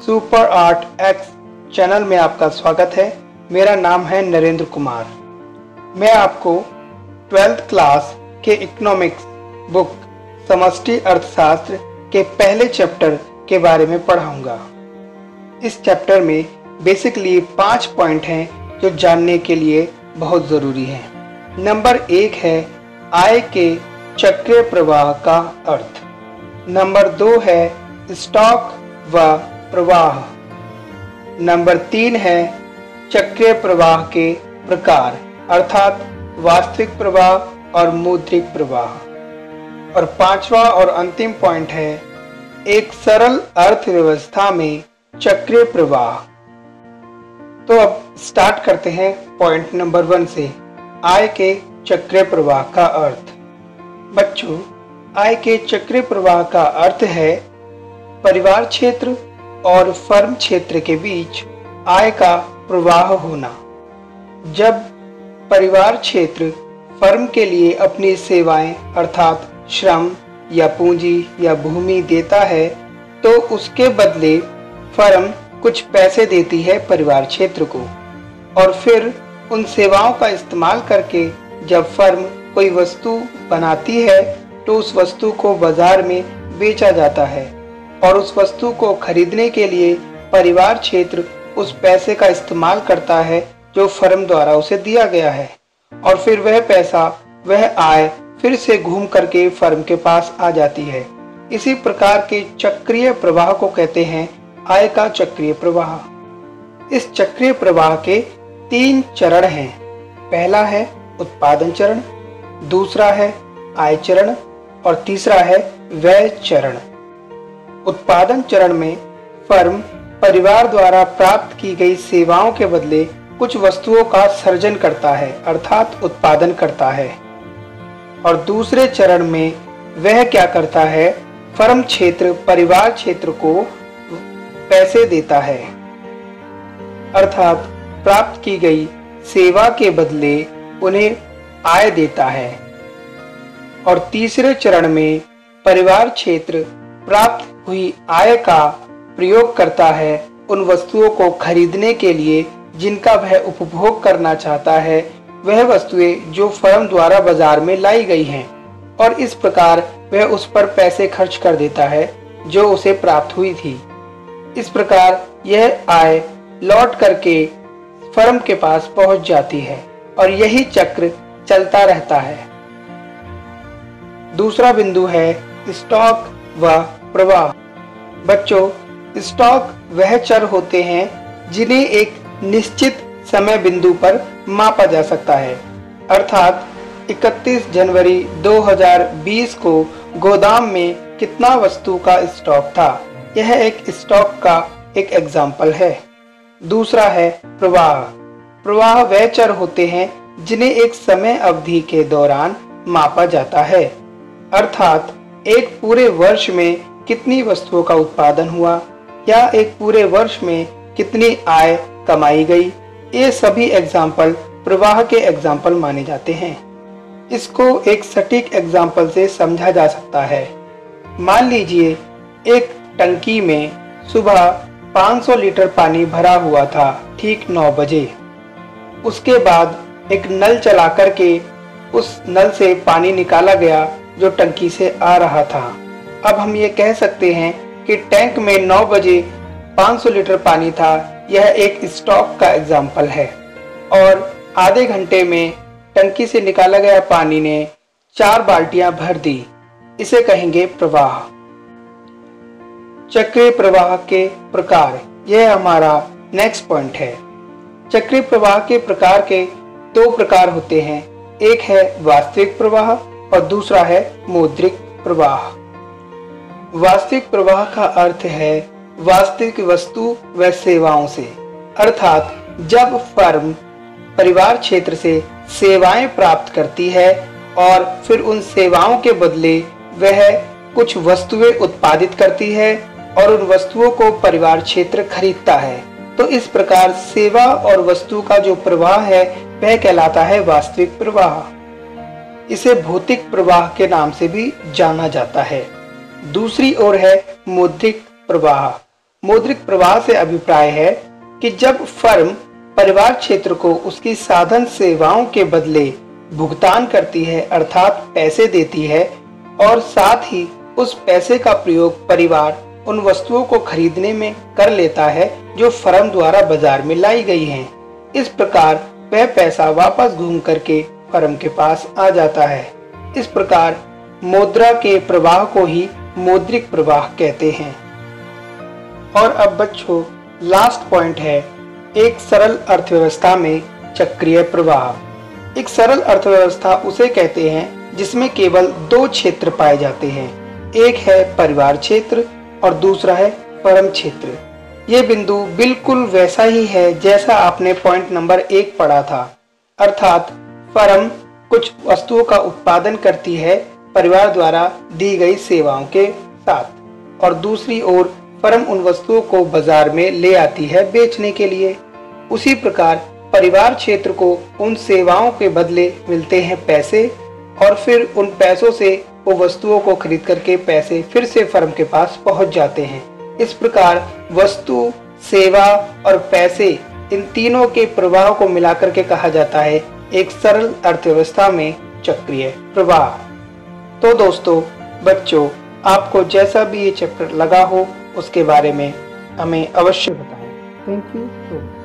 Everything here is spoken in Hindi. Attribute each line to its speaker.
Speaker 1: सुपर आर्ट एक्स चैनल में आपका स्वागत है। मेरा नाम है नरेंद्र कुमार। मैं आपको ट्वेल्थ क्लास के इकोनॉमिक्स बुक समष्टि अर्थशास्त्र के पहले चैप्टर के बारे में पढ़ाऊँगा। इस चैप्टर में बेसिकली पाँच पॉइंट हैं जो जानने के लिए बहुत ज़रूरी हैं। नंबर एक है आय के चक्रीय प्रवाह का अर्थ। नंबर दो है स्टॉक व प्रवाह। नंबर तीन है चक्रीय प्रवाह के प्रकार, अर्थात वास्तविक प्रवाह और मौद्रिक प्रवाह। और पांचवा और अंतिम पॉइंट है एक सरल अर्थव्यवस्था में चक्रीय प्रवाह। तो अब स्टार्ट करते हैं पॉइंट नंबर वन से, आय के चक्रीय प्रवाह का अर्थ। बच्चों, आय के चक्रीय प्रवाह का अर्थ है परिवार क्षेत्र और फर्म क्षेत्र के बीच आय का प्रवाह होना। जब परिवार क्षेत्र फर्म के लिए अपनी सेवाएँ अर्थात श्रम या पूंजी या भूमि देता है तो उसके बदले फर्म कुछ पैसे देती है परिवार क्षेत्र को। और फिर उन सेवाओं का इस्तेमाल करके जब फर्म कोई वस्तु बनाती है तो उस वस्तु को बाज़ार में बेचा जाता है। और उस वस्तु को खरीदने के लिए परिवार क्षेत्र उस पैसे का इस्तेमाल करता है, जो फर्म द्वारा उसे दिया गया है। और फिर वह पैसा, वह आय फिर से घूम करके फर्म के पास आ जाती है। इसी प्रकार के चक्रीय प्रवाह को कहते हैं, आय का चक्रीय प्रवाह। इस चक्रीय प्रवाह के तीन चरण हैं। पहला है उत्पादन चरण, दूसरा है आय चरण, और तीसरा है व्यय चरण। उत्पादन चरण में फर्म परिवार द्वारा प्राप्त की गई सेवाओं के बदले कुछ वस्तुओं का सर्जन करता है, अर्थात उत्पादन करता है। और दूसरे चरण में वह क्या करता है, फर्म क्षेत्र, परिवार क्षेत्र को पैसे देता है। अर्थात प्राप्त की गई सेवा के बदले उन्हें आय देता है। और तीसरे चरण में परिवार क्षेत्र प्राप्त हुई आय का प्रयोग करता है उन वस्तुओं को खरीदने के लिए जिनका वह उपभोग करना चाहता है, वह वस्तुएँ जो फर्म द्वारा बाज़ार में लाई गई हैं और इस प्रकार वह उस पर पैसे खर्च कर देता है जो उसे प्राप्त हुई थी। इस प्रकार यह आय लौट करके फर्म के पास पहुँच जाती है और यही चक्र चलता रहता है। दूसरा बिंदु है स्टॉक व प्रवाह। बच्चों, स्टॉक वह चर होते हैं जिन्हें एक निश्चित समय बिंदु पर मापा जा सकता है। अर्थात 31 जनवरी 2020 को गोदाम में कितना वस्तु का स्टॉक था? यह एक स्टॉक का एक एग्ज़ाम्पल है। दूसरा है प्रवाह। प्रवाह वह चर होते हैं जिन्हें एक समय अवधि के दौरान मापा जाता है। अर्थात, एक पूरे वर्ष में कितनी वस्तुओं का उत्पादन हुआ, या एक पूरे वर्ष में कितनी आय कमाई गई, ये सभी एग्ज़ाम्पल प्रवाह के एग्ज़ाम्पल माने जाते हैं। इसको एक सटीक एग्ज़ाम्पल से समझा जा सकता है। मान लीजिए, एक टंकी में सुबह 500 लीटर पानी भरा हुआ था, ठीक 9 बजे। उसके बाद एक नल चला करके उस नल से पानी निकाला गया जो टंकी से आ रहा था। अब हम ये कह सकते हैं कि टैंक में 9 बजे 500 लीटर पानी था। यह एक स्टॉक का एग्ज़ाम्पल है। और आधे घंटे में टंकी से निकाला गया पानी ने चार बाल्टियाँ भर दी। इसे कहेंगे प्रवाह। चक्रीय प्रवाह के प्रकार। यह हमारा नेक्स्ट पॉइंट है। चक्रीय प्रवाह के प्रकार के दो प्रकार होते हैं। एक है वास्तविक प्रवाह और दूसरा है मौद्रिक प्रवाह। वास्तविक प्रवाह का अर्थ है वास्तविक वस्तु व सेवाओं से। अर्थात, जब फर्म परिवार क्षेत्र से सेवाएँ प्राप्त करती है और फिर उन सेवाओं के बदले वह कुछ वस्तुएँ उत्पादित करती है और उन वस्तुओं को परिवार क्षेत्र खरीदता है तो इस प्रकार सेवा और वस्तु का जो प्रवाह है, वह कहलाता है वास्तविक प्रवाह। इसे भौतिक प्रवाह के नाम से भी जाना जाता है। दूसरी ओर है मौद्रिक प्रवाह मौद्रिक प्रवाह से अभिप्राय है कि जब फर्म परिवार क्षेत्र को उसकी साधन सेवाओं के बदले भुगतान करती है, अर्थात पैसे देती है, और साथ ही उस पैसे का प्रयोग परिवार उन वस्तुओं को खरीदने में कर लेता है जो फर्म द्वारा बाज़ार में लाई गई हैं। इस प्रकार वह पैसा वापस घूम करके फर्म के पास आ जाता है इस प्रकार मुद्रा के प्रवाह को ही मौद्रिक प्रवाह कहते हैं। और अब बच्चों लास्ट पॉइंट है, एक सरल अर्थव्यवस्था में चक्रीय प्रवाह। एक सरल अर्थव्यवस्था उसे कहते हैं, जिसमें केवल दो क्षेत्र पाए जाते हैं, एक है परिवार क्षेत्र और दूसरा है परम क्षेत्र। ये बिंदु बिल्कुल वैसा ही है जैसा आपने पॉइंट नंबर एक पढ़ा था। अर्थात फर्म कुछ वस्तुओं का उत्पादन करती है परिवार द्वारा दी गई सेवाओं के साथ। और दूसरी ओर फर्म उन वस्तुओं को बाज़ार में ले आती है बेचने के लिए। उसी प्रकार परिवार क्षेत्र को उन सेवाओं के बदले मिलते हैं पैसे, और फिर उन पैसों से वो वस्तुओं को खरीद करके पैसे फिर से फर्म के पास पहुँच जाते हैं। इस प्रकार वस्तु, सेवा और पैसे इन तीनों के प्रवाह को मिलाकर के कहा जाता है, एक सरल अर्थव्यवस्था में चक्रीय प्रवाह। तो दोस्तों, बच्चों, आपको जैसा भी ये चैप्टर लगा हो, उसके बारे में हमें अवश्य बताएँ। Thank you so much